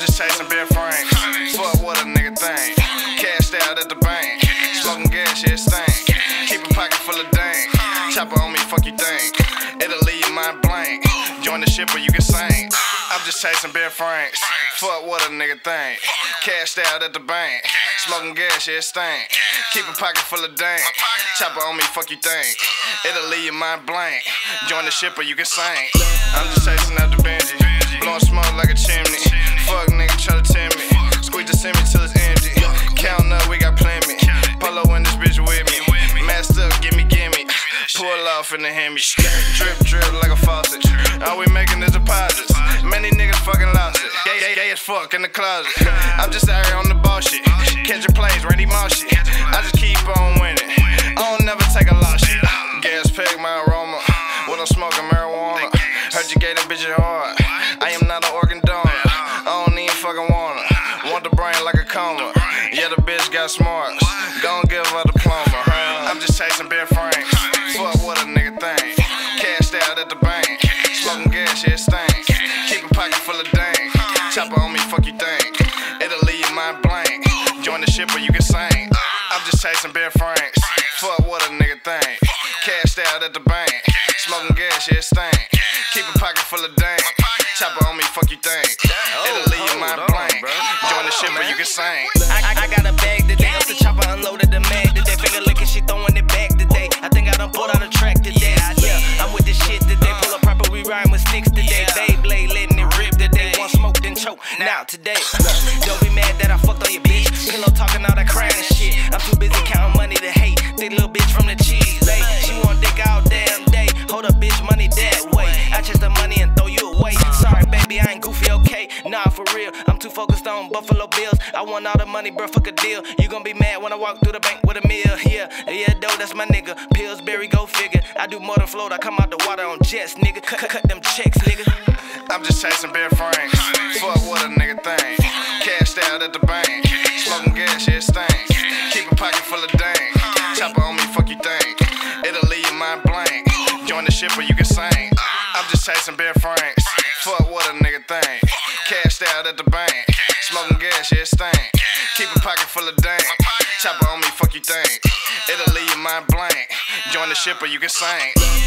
Just chasing bare frames. Fuck what a nigga think. Cashed out at the bank. Smoking gas, yeah, stink. Keep a pocket full of dank. Chopper on me, fuck you think. It'll leave your mind blank. Join the ship or you can sink. I'm just chasing bare franks. Fuck what a nigga think. Cashed out at the bank. Smoking gas, yeah, it stink. Keep a pocket full of dank. Chopper on me, fuck you think. It'll leave your mind blank. Join the ship or you can sing. I'm just chasing out the Benji. Blowing smoke like a chimney. Fuck nigga, try to tempt me. Squeeze the semi till it's empty. Counting up, we got plenty. Polo in this bitch with me. Masked up, gimme, gimme. Pull off in the Hemi. Drip, drip like a faucet. All we making is deposits. Fuck in the closet. I'm just out here on the ball shit. Catching plays, Randy Moss shit. I just keep on winning. I don't never take a loss shit. Gas peg my aroma. When I'm smoking marijuana. Heard you gave that bitch your heart. I am not an organ donor. I don't even fucking her. Want the brain like a coma. Yeah, the bitch got smarts. Gon' give her diploma. I'm just chasing bare franks. Fuck what a nigga think. Cashed out at the bank. Smoking gas, yeah, it stink. Keep a pocket full of dank. Chopper Join the ship or you can sing. Uh, I'm just chasing bare franks. Fuck what a nigga think. Cashed out at the bank. Smoking gas, yeah, it stink. Keep a pocket full of dank. Chopper on me, fuck you think. It'll leave your mind blank. Join the ship or you can sing. I, I, I got Now today. Don't be mad that I fucked on your bitch. Pillow talking all that crying and shit. I'm too busy counting money to hate. Thick little bitch from the cheese. Hey, she want dick all damn day. Hold up, bitch, money that way. I chase the money and throw you away. Sorry, baby, I ain't goofy, okay? Nah, for real. I'm too focused on Buffalo Bills. I want all the money, bro, fuck a deal. You gon' be mad when I walk through the bank with a meal. Yeah, yeah, though, that's my nigga. Pillsbury, go figure. I do more than float. I come out the water on jets, nigga. Cut, cut them checks, nigga. I'm just chasing bare franks. Fuck what a nigga think. Cashed out at the bank. Smoking gas, yeah, it stink. Keep a pocket full of dank. Chopper on me, fuck you think. It'll leave your mind blank. Join the ship or you can sing. I'm just chasing bare franks. Fuck what a nigga think. Cashed out at the bank. Smoking gas, yeah, it stink. Keep a pocket full of dank. Chopper on me, fuck you think. It'll leave your mind blank. Join the ship or you can sing.